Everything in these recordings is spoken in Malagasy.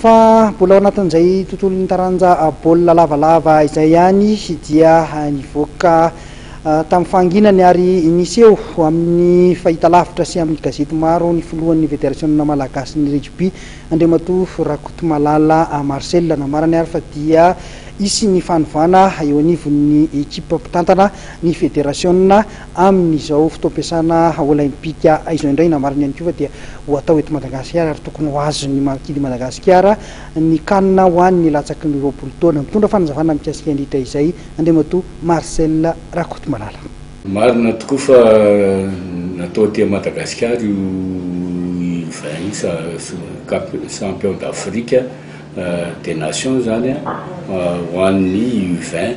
Fa mbola ao anatin'izay tontolon'ny taranja baolina lavalava izay ihany dia nivoaka tamin'ny fahanginany ary niseho amin'ny fahitalavitra sy amin'ny gazety maro ny filohan'ny Federasiona malagasin'ny Rugby, Andriamatoa Rakotomalala Marcel. Nambarany ary fa dia hisy ny fanovana eo anivon'ny ekipa mpitantana ny federasiona Amin'izao fotoam-piasana Olaimpika izao indray, nambarany ihany koa fa dia ho atao eto Madagasikara ary tokony ho azon'ny Marquis de Madagascar ny can ho an'ny latsaky ny roapolo taona. Mitondra fanazavana mikasika ny ritra izay Andriamatoa Marcel Rakotomalala. Marina tokoa fa natao aty Madagasikara io vin io, champion d'Afrique des nations izany ho an'ny vin.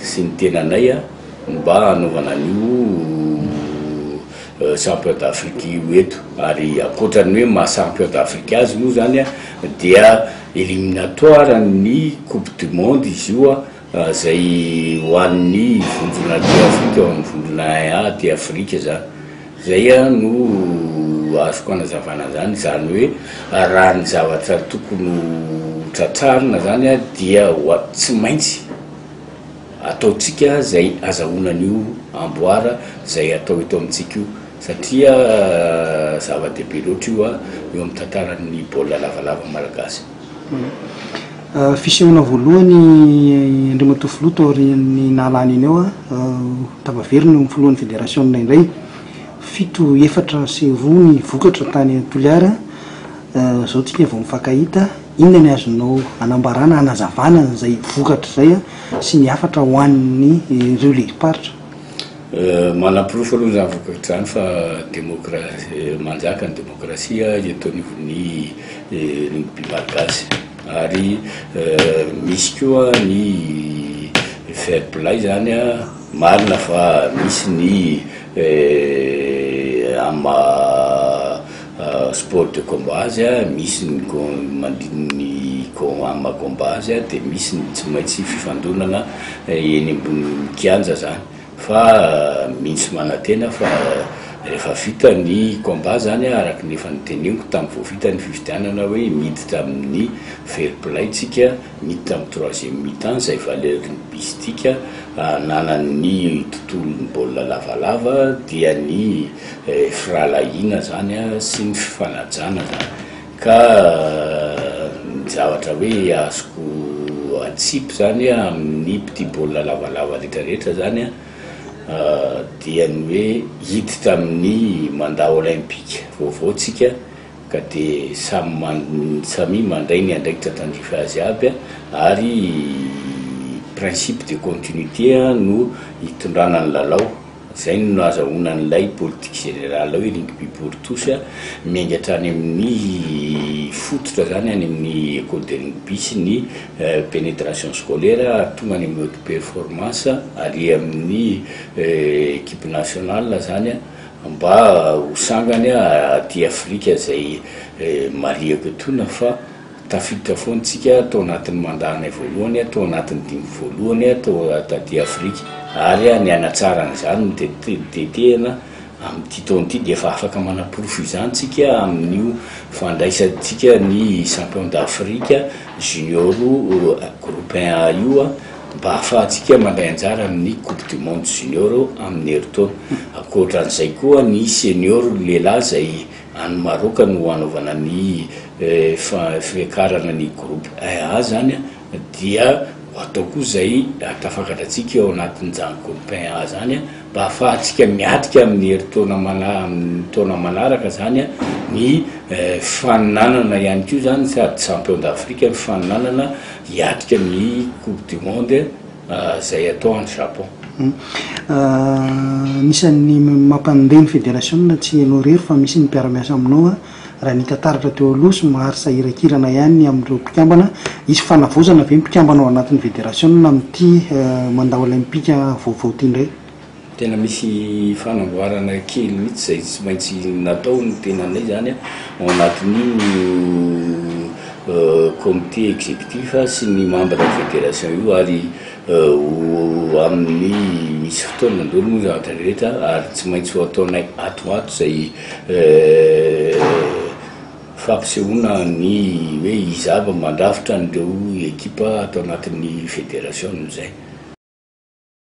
sy ny tenanay mba hanaovana an'io champion d'Afrique io eto ary ankoatra ny hoe maha champion d'Afrique azy moa zany dia eliminatoire ny coupe du monde izy io zay ho an'ny vondrona aty Afrika ho an'ny vondrona un a aty Afrika zany zay no azoko anazavana an'izany zany hoe raha ny zavatra tokony ho tratrarina zany dia tsy maintsy ataontsika zay azahoana an'io amboara zay atao eto amintsika io satria zava-dehibe loatra io an eo amin'ny tantaran'ny baolina lavalava malagasy. Fisehoana voalohany Andriamatoa Filoha tao aorian'ny nahalany iny ao, tafaverina ny Filohan'ny Federasiona indray, fito, efatra sy roa ny vokatra tany Toliara. Eh, zao tsika vao mifankahita, inona ny azonao anambarana hanazavana an'izay vokatra izay sy ny hafatra ho an'ny ireo ligiparitra? Eh, manaporofo aloha izany vokatra izany fa demokra, manjaka ny demokrasia eto anivon'ny Renivohitra Malagasy. Ary eh, misy koa ny fair play izany an, marina fa misy ny eh, amin'ny maha. Sport de combat azy a, misy ny gong mandriny ny gong amin'ny maha combat azy a, dia misy ny tsy maintsy fifandonana eny ambonin'ny kianja zany, fa mihintsy manantena fa rehefa vita ny combat zany a, araka ny efa noteneniko tamin'ny vao vita ny fifidianana hoe miditra amin'ny fair play tsika, Ny tamin'ny troisième mi-temps izay valeur nupistique ananan'ny tontolon'ny baolina lavalava dia ny firahalahiana izany sy ny fifanajana izany ka ny zavatra hoe azoko atsipy izany amin'ny mpitia baolina lavalava rehetra rehetra izany dia ny hoe hiditra amin'ny mandat olympique vaovao tsika ka dia samy man samia mandray ny andraikitra tandrify azy aby ary principe de continuité no hitondrana ny lalao, izay no nahazahoana an'ilay politique générale hoe rugby pour tous miainga hatrany amin'ny fototra izany any amin'ny ecole de rugby sy ny pénétration scolaire ary tonga any amin'ny haute performance ary amin'ny equipe nationale izany. Mba ho sangany aty Afrika zay marihako etoana fa tafiditra foana tsika tao anatin'ny mandat-nay voalohany, tao anatin'ny dimy voalohany tao taty Afrika ary ny hanatsarana izany no tetehana amin'ity taona ity dia efa afaka manaporofo izany tsika amin'io fandraisantsika ny Champion d'Afrique Junior Groupe un A io. Mba hahafahantsika mandray anjara amin'ny Coupe du Monde Junior amin'ny herintaona. Ankoatran'izay koa ny Senior lehilahy izay any Maroc no hanaovana ny fiakarana ny groupe un A izany dia ho atao koa izay tafakatra antsika ao anatin'izany groupe un A izany mba hahafahantsika miatrika amin'ny herintaona amin'ny taona manaraka izany ny faninanana ihany koa izany sady Champion d'Afrique ny faninanana hiatrika ny coupe du monde izay atao any Japon. Anisan'ny mampandeha ny federasiona tsy ianao irery fa misy ny mpiara-miasa aminao raha ny hita taratra teo aloha somary sahirankirana ihany ny amin'ireo mpikambana, hisy fanavaozana ve ny mpikambana ao anatin'ny federasiona amin'ity mandat olaimpika vaovao ity indray? Tena misy fanamboarana kely mihitsy izay tsy maintsy natao ny tenanay izany ao anatin'io comité exécutif sy ny membres fédération io ary ho amin'ny misy fotoana daholo moa ny zavatra rehetra ary tsy maintsy ho ataonay ato ato izay fampisehoana ny hoe iza avy no mandrafitra an'ireo ekipa ato anatin'ny fédération amin'izay.